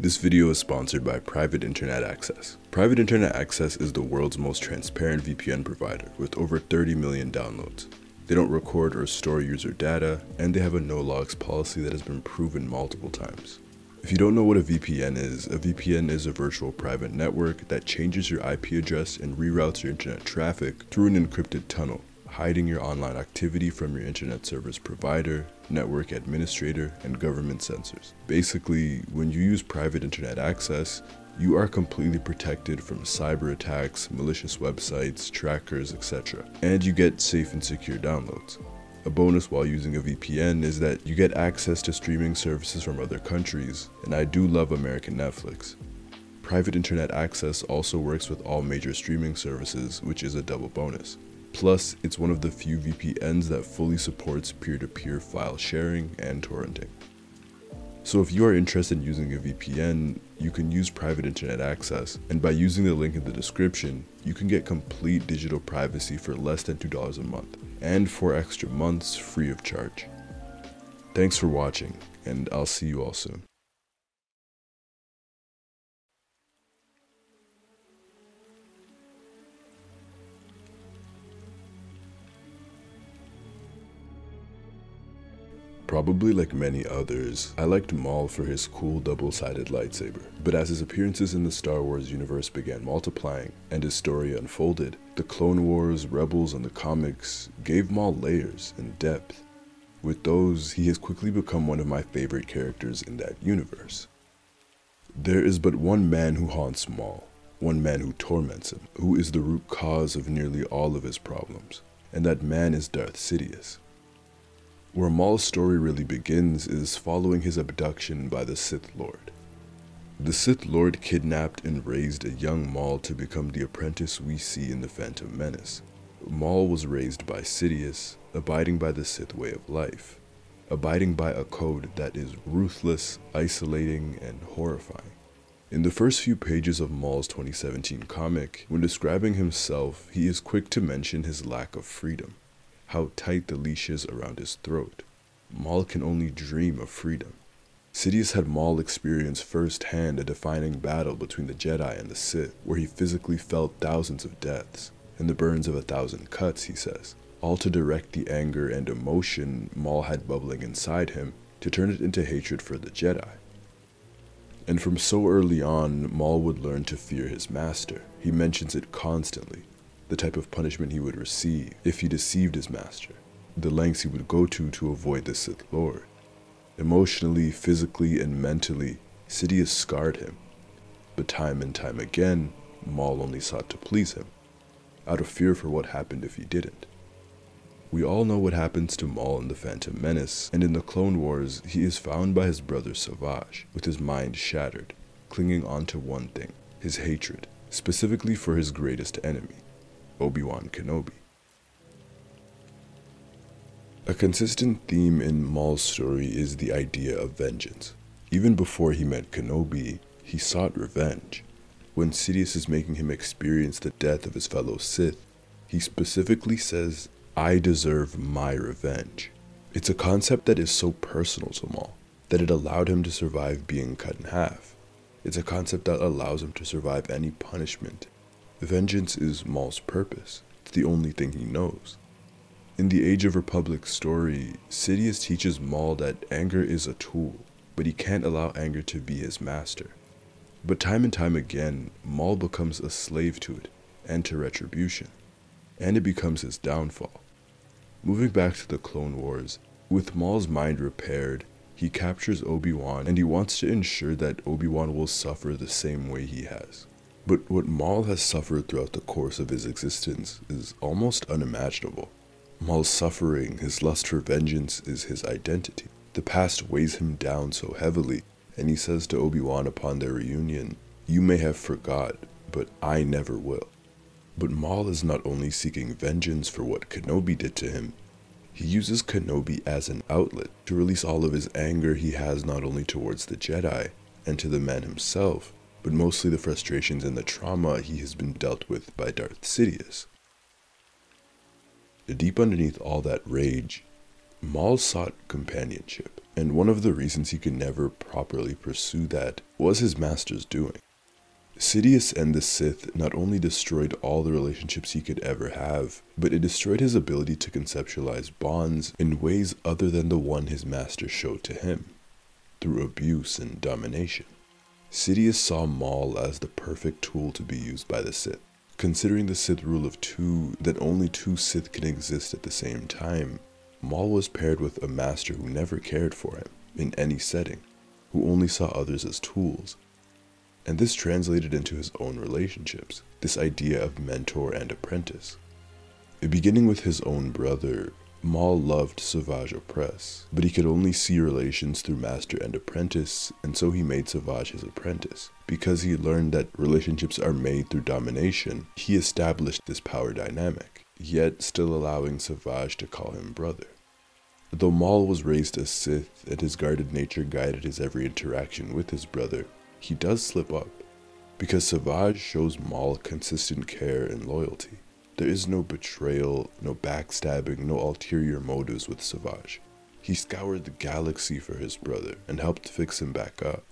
This video is sponsored by Private Internet Access. Private Internet Access is the world's most transparent VPN provider with over 30 million downloads. They don't record or store user data, and they have a no logs policy that has been proven multiple times. If you don't know what a VPN is, a VPN is a virtual private network that changes your IP address and reroutes your internet traffic through an encrypted tunnel, hiding your online activity from your internet service provider, network administrator, and government censors. Basically, when you use private internet access, you are completely protected from cyber attacks, malicious websites, trackers, etc. And you get safe and secure downloads. A bonus while using a VPN is that you get access to streaming services from other countries, and I do love American Netflix. Private internet access also works with all major streaming services, which is a double bonus. Plus, it's one of the few VPNs that fully supports peer-to-peer -peer file sharing and torrenting. So if you are interested in using a VPN, you can use private internet access, and by using the link in the description, you can get complete digital privacy for less than $2 a month, and 4 extra months free of charge. Thanks for watching, and I'll see you all soon. Probably like many others, I liked Maul for his cool double-sided lightsaber, but as his appearances in the Star Wars universe began multiplying and his story unfolded, the Clone Wars, Rebels, and the comics gave Maul layers and depth. With those, he has quickly become one of my favorite characters in that universe. There is but one man who haunts Maul, one man who torments him, who is the root cause of nearly all of his problems, and that man is Darth Sidious. Where Maul's story really begins is following his abduction by the Sith Lord. The Sith Lord kidnapped and raised a young Maul to become the apprentice we see in The Phantom Menace. Maul was raised by Sidious, abiding by the Sith way of life, abiding by a code that is ruthless, isolating, and horrifying. In the first few pages of Maul's 2017 comic, when describing himself, he is quick to mention his lack of freedom how tight the leash is around his throat. Maul can only dream of freedom. Sidious had Maul experience firsthand a defining battle between the Jedi and the Sith, where he physically felt thousands of deaths, and the burns of a thousand cuts, he says, all to direct the anger and emotion Maul had bubbling inside him to turn it into hatred for the Jedi. And from so early on, Maul would learn to fear his master. He mentions it constantly, the type of punishment he would receive if he deceived his master, the lengths he would go to to avoid the Sith Lord. Emotionally, physically, and mentally, Sidious scarred him, but time and time again, Maul only sought to please him, out of fear for what happened if he didn't. We all know what happens to Maul in The Phantom Menace, and in the Clone Wars, he is found by his brother Savage, with his mind shattered, clinging on to one thing, his hatred, specifically for his greatest enemy, Obi-Wan Kenobi. A consistent theme in Maul's story is the idea of vengeance. Even before he met Kenobi, he sought revenge. When Sidious is making him experience the death of his fellow Sith, he specifically says, I deserve my revenge. It's a concept that is so personal to Maul, that it allowed him to survive being cut in half. It's a concept that allows him to survive any punishment Vengeance is Maul's purpose. It's the only thing he knows. In the Age of Republic story, Sidious teaches Maul that anger is a tool, but he can't allow anger to be his master. But time and time again, Maul becomes a slave to it and to retribution, and it becomes his downfall. Moving back to the Clone Wars, with Maul's mind repaired, he captures Obi-Wan and he wants to ensure that Obi-Wan will suffer the same way he has. But what Maul has suffered throughout the course of his existence is almost unimaginable. Maul's suffering, his lust for vengeance, is his identity. The past weighs him down so heavily, and he says to Obi-Wan upon their reunion, You may have forgot, but I never will. But Maul is not only seeking vengeance for what Kenobi did to him, he uses Kenobi as an outlet to release all of his anger he has not only towards the Jedi and to the man himself, but mostly the frustrations and the trauma he has been dealt with by Darth Sidious. Deep underneath all that rage, Maul sought companionship. And one of the reasons he could never properly pursue that was his master's doing. Sidious and the Sith not only destroyed all the relationships he could ever have, but it destroyed his ability to conceptualize bonds in ways other than the one his master showed to him, through abuse and domination. Sidious saw Maul as the perfect tool to be used by the Sith. Considering the Sith rule of two, that only two Sith can exist at the same time, Maul was paired with a master who never cared for him, in any setting, who only saw others as tools, and this translated into his own relationships, this idea of mentor and apprentice. Beginning with his own brother, Maul loved Savage Opress, but he could only see relations through master and apprentice, and so he made Savage his apprentice. Because he learned that relationships are made through domination, he established this power dynamic, yet still allowing Savage to call him brother. Though Maul was raised a Sith and his guarded nature guided his every interaction with his brother, he does slip up, because Savage shows Maul consistent care and loyalty. There is no betrayal, no backstabbing, no ulterior motives with Savage. He scoured the galaxy for his brother and helped fix him back up.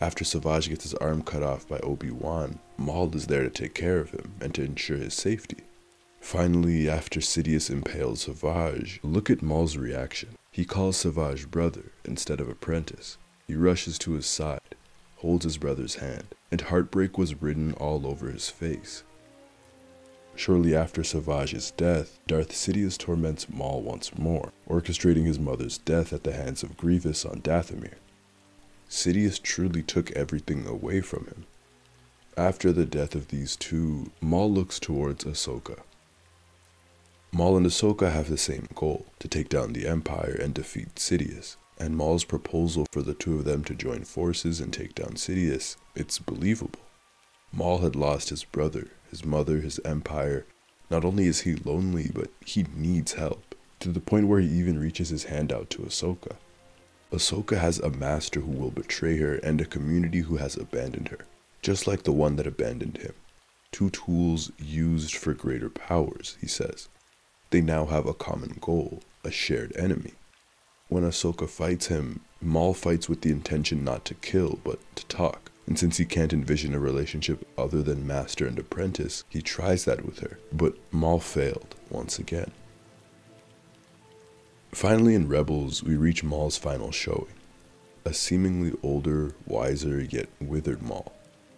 After Savage gets his arm cut off by Obi-Wan, Maul is there to take care of him and to ensure his safety. Finally, after Sidious impales Savage, look at Maul's reaction. He calls Savage brother instead of apprentice. He rushes to his side, holds his brother's hand, and heartbreak was written all over his face. Shortly after Savage's death, Darth Sidious torments Maul once more, orchestrating his mother's death at the hands of Grievous on Dathomir. Sidious truly took everything away from him. After the death of these two, Maul looks towards Ahsoka. Maul and Ahsoka have the same goal, to take down the Empire and defeat Sidious and Maul's proposal for the two of them to join forces and take down Sidious, it's believable. Maul had lost his brother, his mother, his empire. Not only is he lonely, but he needs help, to the point where he even reaches his hand out to Ahsoka. Ahsoka has a master who will betray her and a community who has abandoned her, just like the one that abandoned him. Two tools used for greater powers, he says. They now have a common goal, a shared enemy. When Ahsoka fights him, Maul fights with the intention not to kill, but to talk. And since he can't envision a relationship other than master and apprentice, he tries that with her. But Maul failed once again. Finally, in Rebels, we reach Maul's final showing. A seemingly older, wiser, yet withered Maul.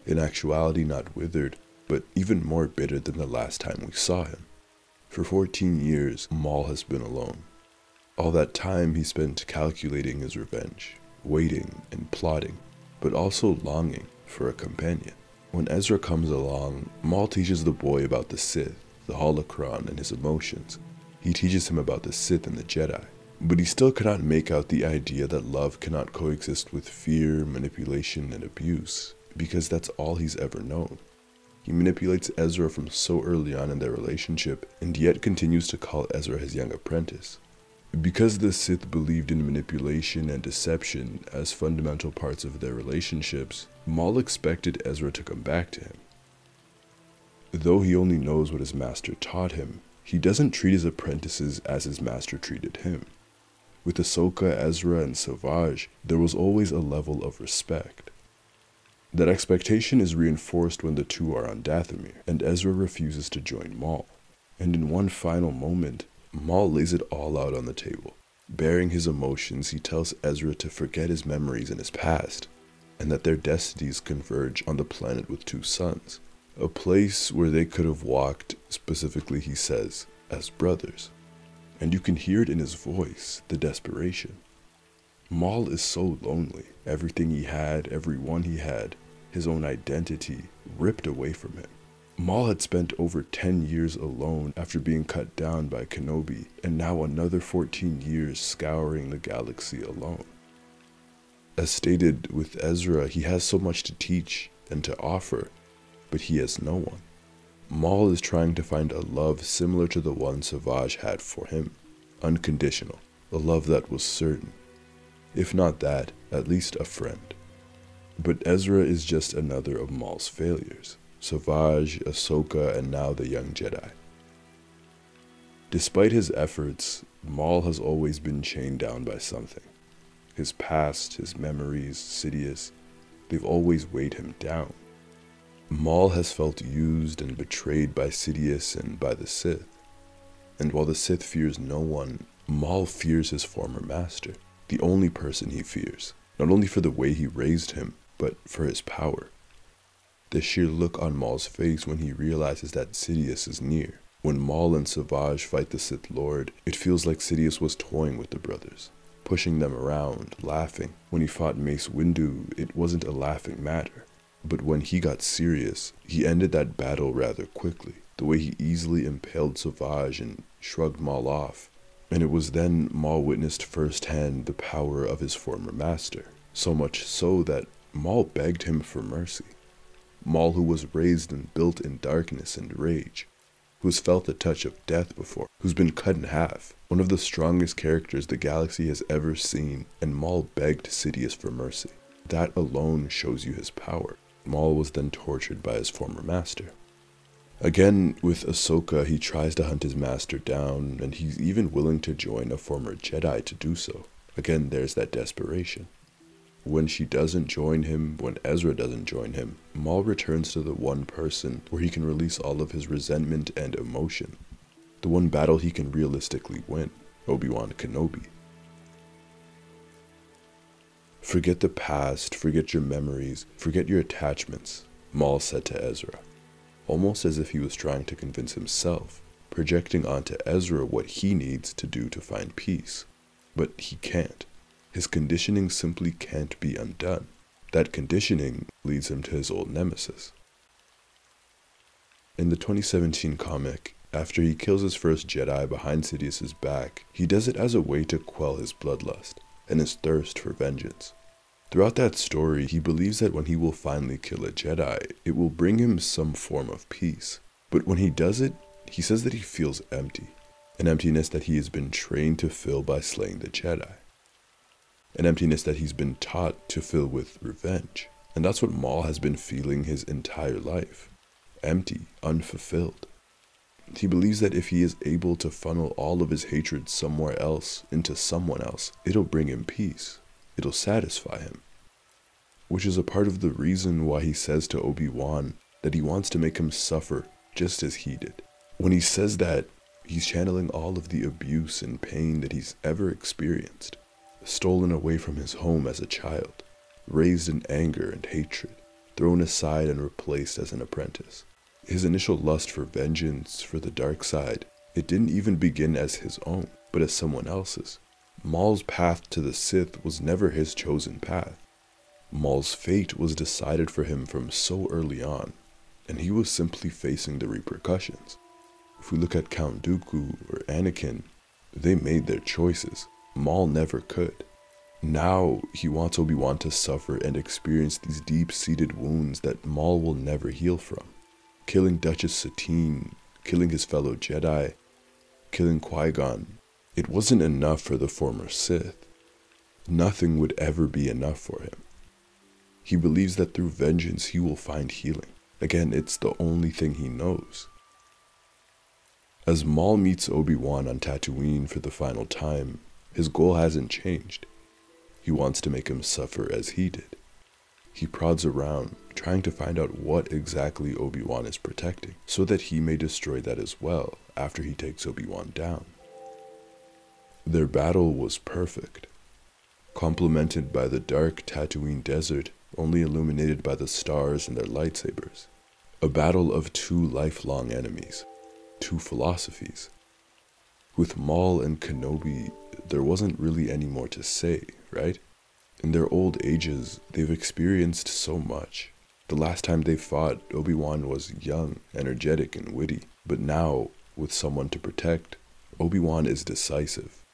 In actuality, not withered, but even more bitter than the last time we saw him. For 14 years, Maul has been alone, all that time he spent calculating his revenge, waiting and plotting, but also longing for a companion. When Ezra comes along, Maul teaches the boy about the Sith, the holocron, and his emotions. He teaches him about the Sith and the Jedi. But he still cannot make out the idea that love cannot coexist with fear, manipulation, and abuse, because that's all he's ever known. He manipulates Ezra from so early on in their relationship, and yet continues to call Ezra his young apprentice. Because the Sith believed in manipulation and deception as fundamental parts of their relationships, Maul expected Ezra to come back to him. Though he only knows what his master taught him, he doesn't treat his apprentices as his master treated him. With Ahsoka, Ezra, and Savage, there was always a level of respect. That expectation is reinforced when the two are on Dathomir, and Ezra refuses to join Maul. And in one final moment, Maul lays it all out on the table. Bearing his emotions, he tells Ezra to forget his memories and his past, and that their destinies converge on the planet with two suns, a place where they could have walked, specifically, he says, as brothers. And you can hear it in his voice, the desperation. Maul is so lonely. Everything he had, everyone he had, his own identity, ripped away from him. Maul had spent over 10 years alone after being cut down by Kenobi, and now another 14 years scouring the galaxy alone. As stated with Ezra, he has so much to teach and to offer, but he has no one. Maul is trying to find a love similar to the one Savage had for him, unconditional, a love that was certain. If not that, at least a friend. But Ezra is just another of Maul's failures. Savage, Ahsoka, and now the young Jedi. Despite his efforts, Maul has always been chained down by something. His past, his memories, Sidious, they've always weighed him down. Maul has felt used and betrayed by Sidious and by the Sith. And while the Sith fears no one, Maul fears his former master, the only person he fears, not only for the way he raised him, but for his power. The sheer look on Maul's face when he realizes that Sidious is near. When Maul and Savage fight the Sith Lord, it feels like Sidious was toying with the brothers, pushing them around, laughing. When he fought Mace Windu, it wasn't a laughing matter. But when he got serious, he ended that battle rather quickly. The way he easily impaled Savage and shrugged Maul off. And it was then Maul witnessed firsthand the power of his former master. So much so that Maul begged him for mercy. Maul, who was raised and built in darkness and rage, who's felt the touch of death before, who's been cut in half, one of the strongest characters the galaxy has ever seen, and Maul begged Sidious for mercy. That alone shows you his power. Maul was then tortured by his former master. Again, with Ahsoka, he tries to hunt his master down, and he's even willing to join a former Jedi to do so. Again, there's that desperation. When she doesn't join him, when Ezra doesn't join him, Maul returns to the one person where he can release all of his resentment and emotion. The one battle he can realistically win Obi-Wan Kenobi. Forget the past, forget your memories, forget your attachments, Maul said to Ezra, almost as if he was trying to convince himself, projecting onto Ezra what he needs to do to find peace. But he can't. His conditioning simply can't be undone. That conditioning leads him to his old nemesis. In the 2017 comic, after he kills his first Jedi behind Sidious's back, he does it as a way to quell his bloodlust and his thirst for vengeance. Throughout that story, he believes that when he will finally kill a Jedi, it will bring him some form of peace. But when he does it, he says that he feels empty, an emptiness that he has been trained to fill by slaying the Jedi, an emptiness that he's been taught to fill with revenge. And that's what Maul has been feeling his entire life empty, unfulfilled. He believes that if he is able to funnel all of his hatred somewhere else into someone else, it'll bring him peace. It'll satisfy him. Which is a part of the reason why he says to Obi-Wan that he wants to make him suffer just as he did. When he says that, he's channeling all of the abuse and pain that he's ever experienced. Stolen away from his home as a child, raised in anger and hatred, thrown aside and replaced as an apprentice. His initial lust for vengeance, for the dark side, it didn't even begin as his own, but as someone else's. Maul's path to the Sith was never his chosen path. Maul's fate was decided for him from so early on, and he was simply facing the repercussions. If we look at Count Dooku or Anakin, they made their choices. Maul never could. Now he wants Obi-Wan to suffer and experience these deep-seated wounds that Maul will never heal from killing Duchess Satine, killing his fellow Jedi, killing Qui-Gon, it wasn't enough for the former Sith. Nothing would ever be enough for him. He believes that through vengeance he will find healing. Again, it's the only thing he knows. As Maul meets Obi-Wan on Tatooine for the final time, his goal hasn't changed. He wants to make him suffer as he did. He prods around, trying to find out what exactly Obi-Wan is protecting, so that he may destroy that as well after he takes Obi-Wan down. Their battle was perfect, complemented by the dark Tatooine desert only illuminated by the stars and their lightsabers. A battle of two lifelong enemies, two philosophies. With Maul and Kenobi, there wasn't really any more to say, right? In their old ages, they've experienced so much. The last time they fought, Obi-Wan was young, energetic, and witty. But now, with someone to protect, Obi-Wan is decisive.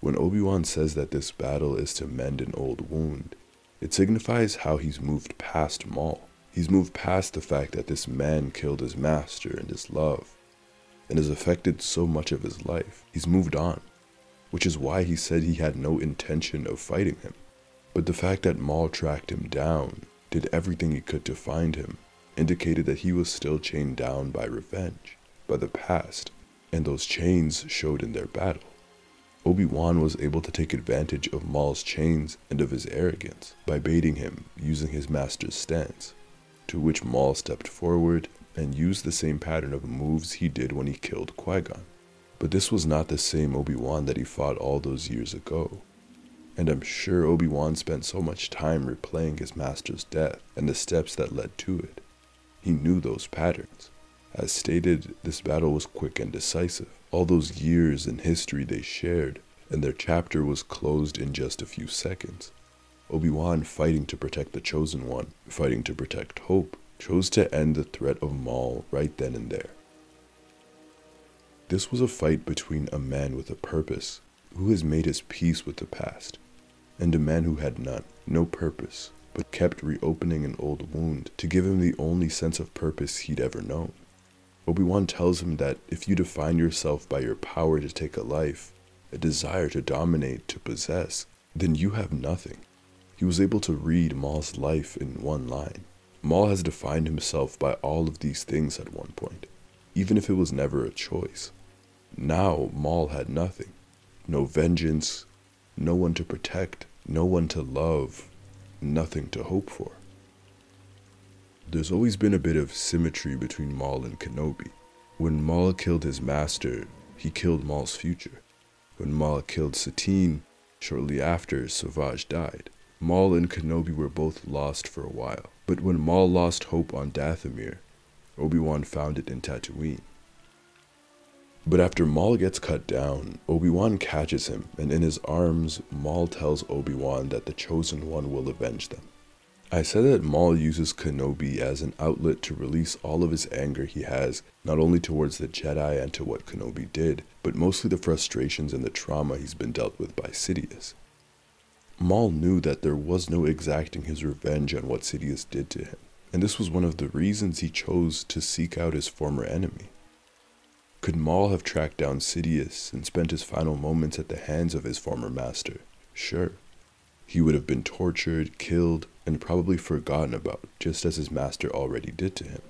When Obi-Wan says that this battle is to mend an old wound, it signifies how he's moved past Maul. He's moved past the fact that this man killed his master and his love, and has affected so much of his life. He's moved on, which is why he said he had no intention of fighting him. But the fact that Maul tracked him down, did everything he could to find him, indicated that he was still chained down by revenge, by the past, and those chains showed in their battle. Obi-Wan was able to take advantage of Maul's chains and of his arrogance by baiting him using his master's stance, to which Maul stepped forward and used the same pattern of moves he did when he killed Qui-Gon. But this was not the same Obi-Wan that he fought all those years ago. And I'm sure Obi-Wan spent so much time replaying his master's death and the steps that led to it. He knew those patterns. As stated, this battle was quick and decisive. All those years in history they shared, and their chapter was closed in just a few seconds. Obi-Wan fighting to protect the Chosen One, fighting to protect Hope, chose to end the threat of Maul right then and there. This was a fight between a man with a purpose, who has made his peace with the past, and a man who had none, no purpose, but kept reopening an old wound to give him the only sense of purpose he'd ever known. Obi-Wan tells him that if you define yourself by your power to take a life, a desire to dominate, to possess, then you have nothing. He was able to read Maul's life in one line. Maul has defined himself by all of these things at one point, even if it was never a choice. Now Maul had nothing. No vengeance, no one to protect, no one to love, nothing to hope for. There's always been a bit of symmetry between Maul and Kenobi. When Maul killed his master, he killed Maul's future. When Maul killed Satine, shortly after, Savage died. Maul and Kenobi were both lost for a while. But when Maul lost hope on Dathomir, Obi-Wan found it in Tatooine. But after Maul gets cut down, Obi-Wan catches him, and in his arms, Maul tells Obi-Wan that the Chosen One will avenge them. I said that Maul uses Kenobi as an outlet to release all of his anger he has, not only towards the Jedi and to what Kenobi did, but mostly the frustrations and the trauma he's been dealt with by Sidious. Maul knew that there was no exacting his revenge on what Sidious did to him, and this was one of the reasons he chose to seek out his former enemy. Could Maul have tracked down Sidious and spent his final moments at the hands of his former master? Sure. He would have been tortured, killed, and probably forgotten about, just as his master already did to him.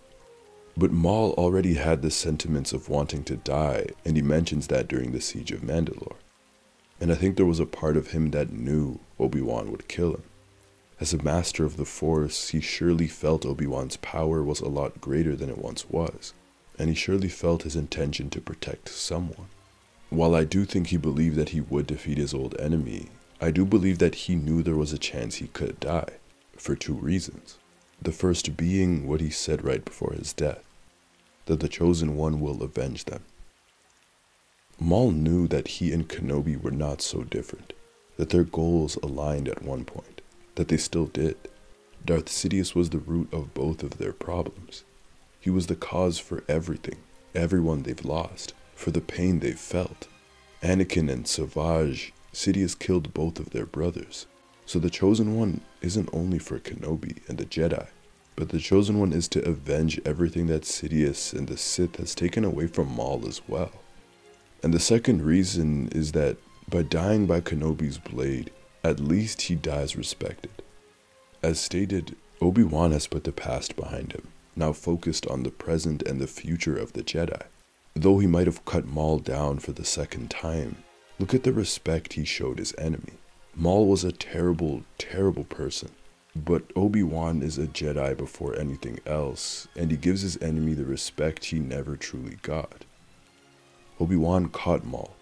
But Maul already had the sentiments of wanting to die, and he mentions that during the siege of Mandalore and I think there was a part of him that knew Obi-Wan would kill him. As a master of the Force, he surely felt Obi-Wan's power was a lot greater than it once was, and he surely felt his intention to protect someone. While I do think he believed that he would defeat his old enemy, I do believe that he knew there was a chance he could die, for two reasons. The first being what he said right before his death, that the Chosen One will avenge them. Maul knew that he and Kenobi were not so different, that their goals aligned at one point, that they still did. Darth Sidious was the root of both of their problems. He was the cause for everything, everyone they've lost, for the pain they've felt. Anakin and Savage, Sidious killed both of their brothers. So the Chosen One isn't only for Kenobi and the Jedi, but the Chosen One is to avenge everything that Sidious and the Sith has taken away from Maul as well. And the second reason is that by dying by Kenobi's blade, at least he dies respected. As stated, Obi-Wan has put the past behind him, now focused on the present and the future of the Jedi. Though he might have cut Maul down for the second time, look at the respect he showed his enemy. Maul was a terrible, terrible person, but Obi-Wan is a Jedi before anything else, and he gives his enemy the respect he never truly got. Obi-Wan caught Maul,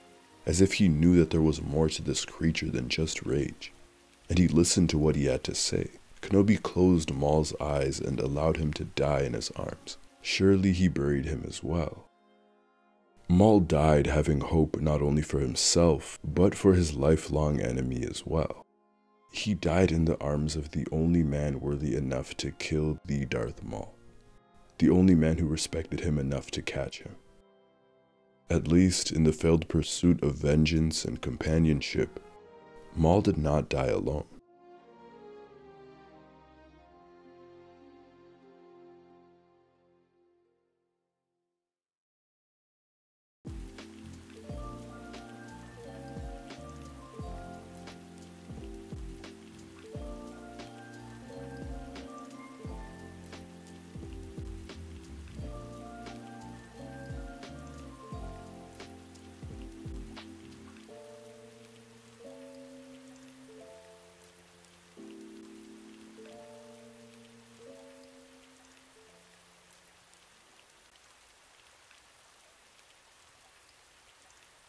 as if he knew that there was more to this creature than just rage, and he listened to what he had to say. Kenobi closed Maul's eyes and allowed him to die in his arms. Surely he buried him as well. Maul died having hope not only for himself, but for his lifelong enemy as well. He died in the arms of the only man worthy enough to kill the Darth Maul, the only man who respected him enough to catch him. At least in the failed pursuit of vengeance and companionship, Maul did not die alone.